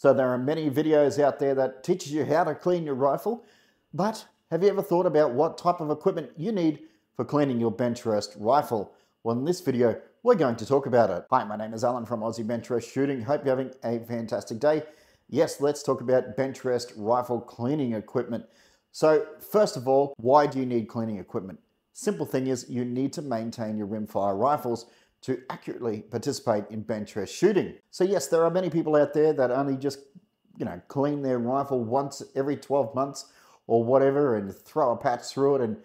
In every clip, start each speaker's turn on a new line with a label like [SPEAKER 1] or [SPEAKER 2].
[SPEAKER 1] So there are many videos out there that teaches you how to clean your rifle, but have you ever thought about what type of equipment you need for cleaning your bench rest rifle? Well, in this video, we're going to talk about it. Hi, my name is Alan from Aussie Bench Rest Shooting. Hope you're having a fantastic day. Yes, let's talk about bench rest rifle cleaning equipment. So first of all, why do you need cleaning equipment? Simple thing is you need to maintain your rimfire rifles to accurately participate in bench rest shooting. So yes, there are many people out there that only just, you know, clean their rifle once every 12 months or whatever and throw a patch through it and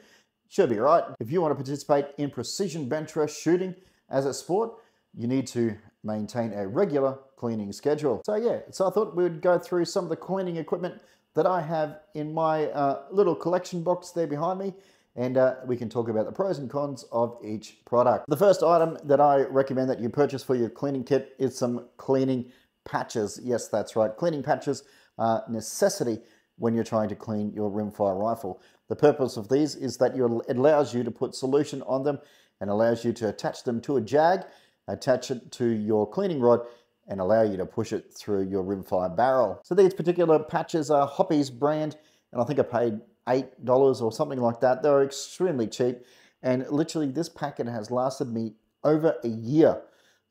[SPEAKER 1] should be right. If you want to participate in precision bench rest shooting as a sport, you need to maintain a regular cleaning schedule. So yeah, so I thought we would go through some of the cleaning equipment that I have in my uh, little collection box there behind me and uh, we can talk about the pros and cons of each product. The first item that I recommend that you purchase for your cleaning kit is some cleaning patches. Yes, that's right. Cleaning patches are necessity when you're trying to clean your rimfire rifle. The purpose of these is that it allows you to put solution on them and allows you to attach them to a jag, attach it to your cleaning rod, and allow you to push it through your rimfire barrel. So these particular patches are Hoppe's brand, and I think I paid $8 or something like that. They're extremely cheap. And literally this packet has lasted me over a year.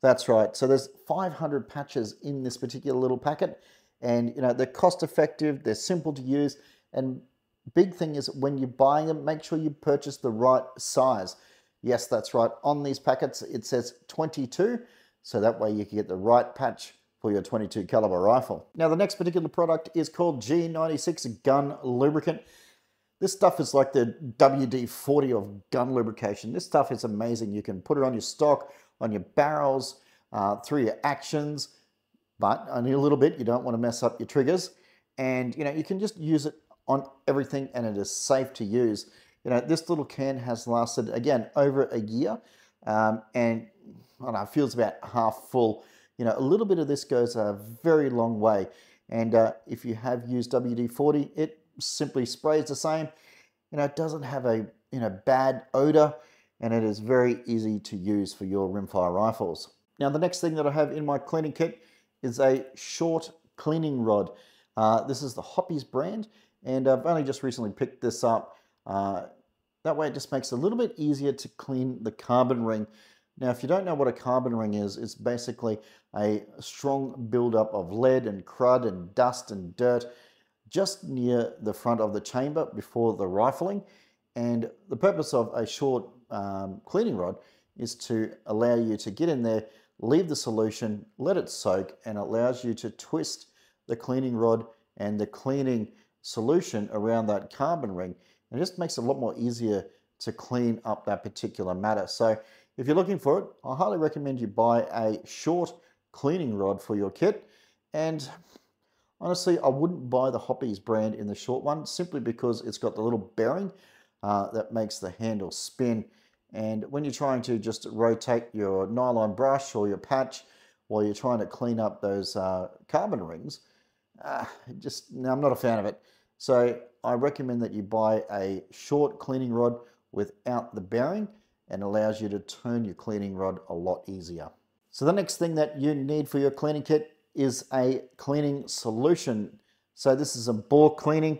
[SPEAKER 1] That's right. So there's 500 patches in this particular little packet. And you know, they're cost effective, they're simple to use. And big thing is when you're buying them, make sure you purchase the right size. Yes, that's right. On these packets, it says 22. So that way you can get the right patch for your 22 caliber rifle. Now the next particular product is called G96 Gun Lubricant. This stuff is like the WD-40 of gun lubrication. This stuff is amazing. You can put it on your stock, on your barrels, uh, through your actions, but only a little bit. You don't want to mess up your triggers. And you know, you can just use it on everything and it is safe to use. You know, this little can has lasted, again, over a year. Um, and I don't know, it feels about half full. You know, a little bit of this goes a very long way. And uh, if you have used WD-40, it simply sprays the same. You know, it doesn't have a you know bad odor and it is very easy to use for your rimfire rifles. Now the next thing that I have in my cleaning kit is a short cleaning rod. Uh, this is the Hoppe's brand and I've only just recently picked this up. Uh, that way it just makes it a little bit easier to clean the carbon ring. Now if you don't know what a carbon ring is, it's basically a strong buildup of lead and crud and dust and dirt just near the front of the chamber before the rifling. And the purpose of a short um, cleaning rod is to allow you to get in there, leave the solution, let it soak, and allows you to twist the cleaning rod and the cleaning solution around that carbon ring. And it just makes it a lot more easier to clean up that particular matter. So if you're looking for it, I highly recommend you buy a short cleaning rod for your kit. And Honestly, I wouldn't buy the Hoppe's brand in the short one simply because it's got the little bearing uh, that makes the handle spin. And when you're trying to just rotate your nylon brush or your patch while you're trying to clean up those uh, carbon rings, uh, just no, I'm not a fan of it. So I recommend that you buy a short cleaning rod without the bearing and allows you to turn your cleaning rod a lot easier. So the next thing that you need for your cleaning kit is a cleaning solution. So this is a bore cleaning.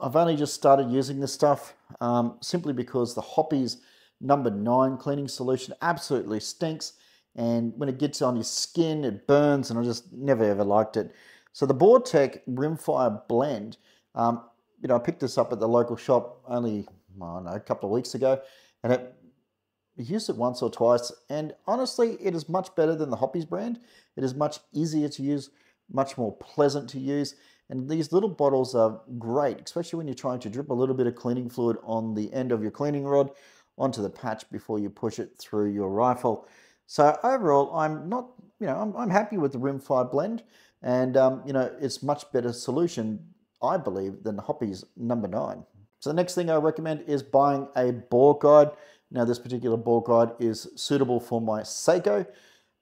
[SPEAKER 1] I've only just started using this stuff um, simply because the Hoppe's number nine cleaning solution absolutely stinks. And when it gets on your skin, it burns and I just never ever liked it. So the Bore Tech Rimfire Blend, um, you know, I picked this up at the local shop only, know, a couple of weeks ago and it used it once or twice, and honestly, it is much better than the Hoppe's brand. It is much easier to use, much more pleasant to use, and these little bottles are great, especially when you're trying to drip a little bit of cleaning fluid on the end of your cleaning rod onto the patch before you push it through your rifle. So overall, I'm not, you know, I'm, I'm happy with the Rimfire blend, and um, you know, it's much better solution, I believe, than Hoppe's number nine. So the next thing I recommend is buying a bore guide. Now this particular bore guide is suitable for my Sako,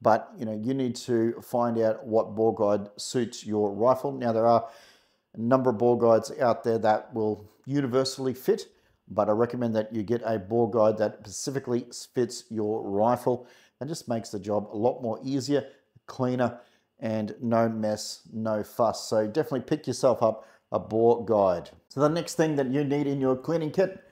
[SPEAKER 1] but you know you need to find out what bore guide suits your rifle. Now there are a number of bore guides out there that will universally fit, but I recommend that you get a bore guide that specifically fits your rifle and just makes the job a lot more easier, cleaner, and no mess, no fuss. So definitely pick yourself up a bore guide. So the next thing that you need in your cleaning kit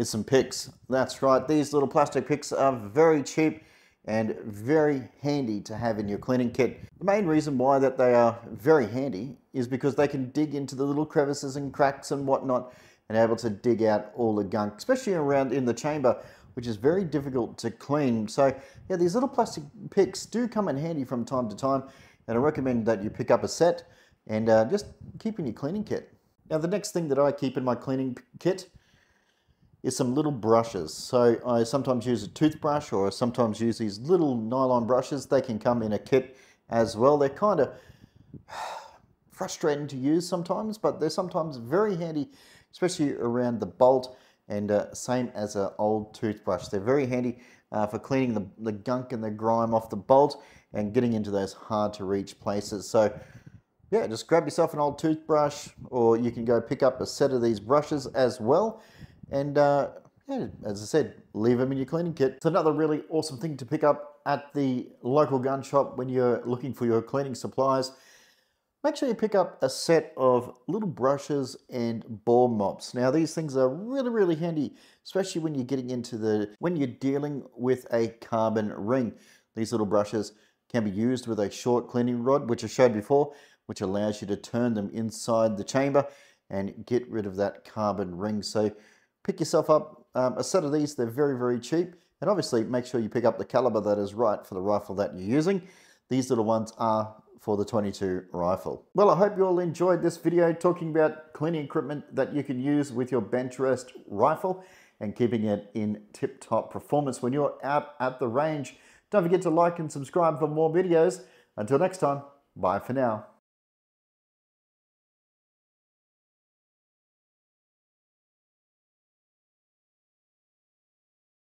[SPEAKER 1] is some picks. That's right, these little plastic picks are very cheap and very handy to have in your cleaning kit. The main reason why that they are very handy is because they can dig into the little crevices and cracks and whatnot and able to dig out all the gunk, especially around in the chamber, which is very difficult to clean. So yeah, these little plastic picks do come in handy from time to time, and I recommend that you pick up a set and uh, just keep in your cleaning kit. Now the next thing that I keep in my cleaning kit is some little brushes. So I sometimes use a toothbrush or sometimes use these little nylon brushes. They can come in a kit as well. They're kind of frustrating to use sometimes, but they're sometimes very handy, especially around the bolt and uh, same as an old toothbrush. They're very handy uh, for cleaning the, the gunk and the grime off the bolt and getting into those hard to reach places. So yeah, just grab yourself an old toothbrush or you can go pick up a set of these brushes as well. And uh, yeah, as I said, leave them in your cleaning kit. It's another really awesome thing to pick up at the local gun shop when you're looking for your cleaning supplies. Make sure you pick up a set of little brushes and bore mops. Now these things are really, really handy, especially when you're getting into the, when you're dealing with a carbon ring. These little brushes can be used with a short cleaning rod, which I showed before, which allows you to turn them inside the chamber and get rid of that carbon ring. So pick yourself up um, a set of these. They're very, very cheap. And obviously make sure you pick up the caliber that is right for the rifle that you're using. These little ones are for the 22 rifle. Well, I hope you all enjoyed this video talking about cleaning equipment that you can use with your bench rest rifle and keeping it in tip-top performance when you're out at the range. Don't forget to like and subscribe for more videos. Until next time, bye for now.